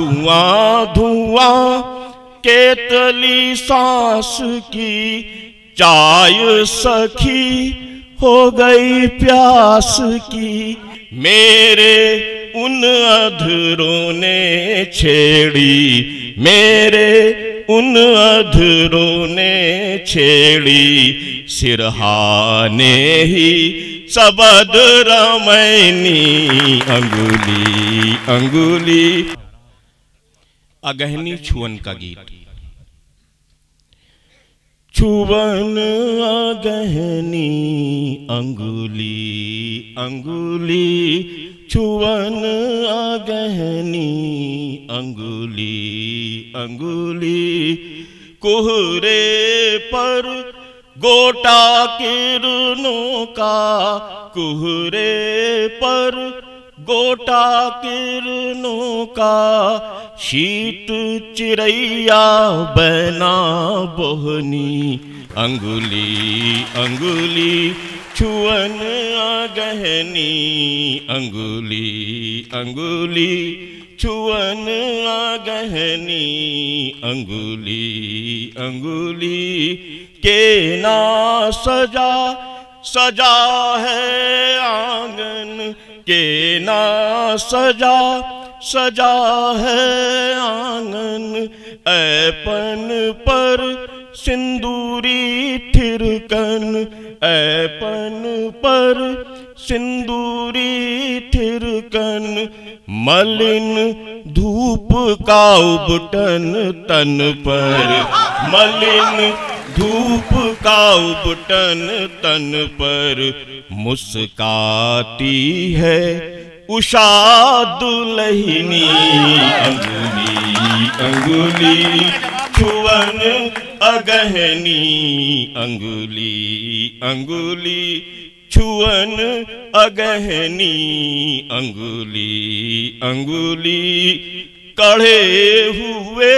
धुआँ धुआँ, केतली सांस की चाय सखी हो गई प्यास की। मेरे उन अधरों ने छेड़ी, मेरे उन अधरों ने छेड़ी। सिरहाने ही सबद रमैनी, अंगुली अंगुली। अगहनी छुअन का गीत। छुवन अगहनी अंगुली अंगुली छुवन अगहनी अंगुली अंगुली कोहरे पर गोटा किरणों का कोहरे पर गोटा किरणों का शीत चिड़ैया बना बोहनी। अंगुली अंगुली, छुअन गहनी। अंगुली अंगुली, छुअन गहनी। अंगुली अंगुली, के ना सजा सजा है आँगन। के ना सजा सजा है आँगन। ऐपन पर सिंदूरी थिरकन। ऐपन पर सिंदूरी थिरकन। मलिन धूप का उबटन तन पर। मलिन धूप का उबटन तन पर मुस्काती है। उषा दुलहिनी अंगुली अंगुली, छुवन अगहनी, अंगुली अंगुली छुअन अगहनी, अंगुली अंगुली, कढ़े हुए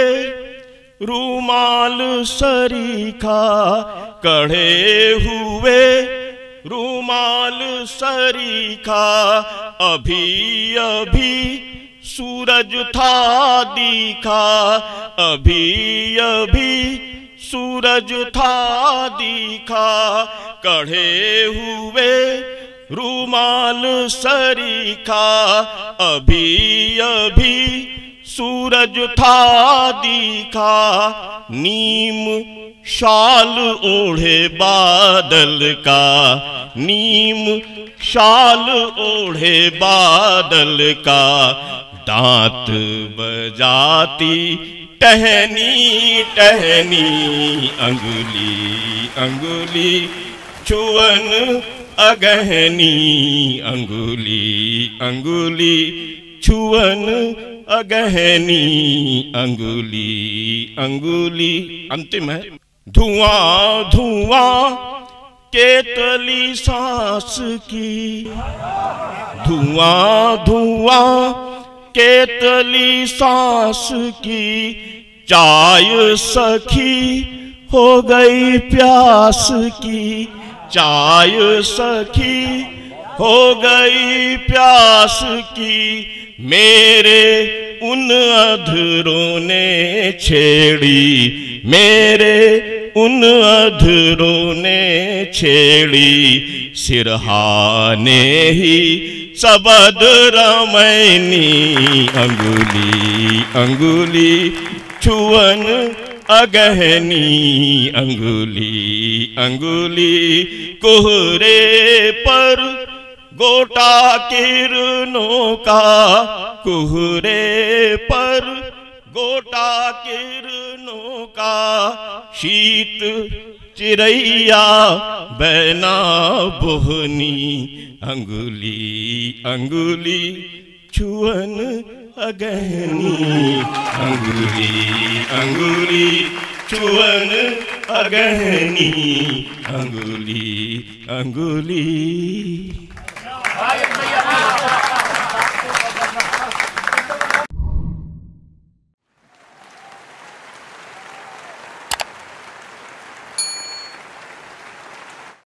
रूमाल सरीखा कढ़े हुए रूमाल सरीखा। अभी अभी सूरज था दिखा। अभी अभी सूरज था दिखा। कढ़े हुए रूमाल सरीखा। अभी अभी सूरज था, दिखा, नीम, शाल ओढ़े बादल का। नीम, शाल ओढ़े बादल का। दांत बजाती, टहनी टहनी, अंगुली अंगुली छुअन अगहनी, अंगुली अंगुली छुअन अगहनी अंगुली अंगुली, अंतिम है। धुआँ धुआँ, केतली सांस की। धुआँ धुआँ, केतली सांस की। चाय सखी हो गई प्यास की। चाय सखी हो गई प्यास की, मेरे उन अधरों ने छेड़ी, मेरे उन अधरों ने छेड़ी। सिरहाने ही सबद रमैनी अंगुली अंगुली, छुअन अगहनी, अंगुली अंगुली, कोहरे पर गोटा किरणों का कुहरे पर। गोटा किरणों का शीत चिड़ैया बैना बोहनी, अंगुली अंगुली, छुअन अगहनी। अंगुली अंगुली, छुअन अगहनी। अंगुली अंगुली। Bye.